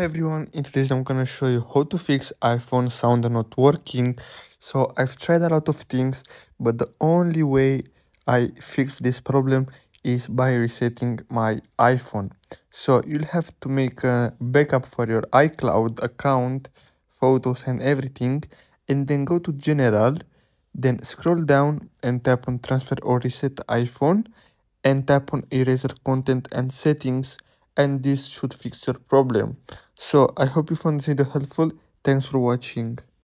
Hi everyone, in today's I'm gonna show you how to fix iPhone sound not working. So I've tried a lot of things, but the only way I fix this problem is by resetting my iPhone. So you'll have to make a backup for your iCloud account, photos and everything, and then go to general, then scroll down and tap on transfer or reset iPhone and tap on eraser content and settings and this should fix your problem. So I hope you found this video helpful. Thanks for watching.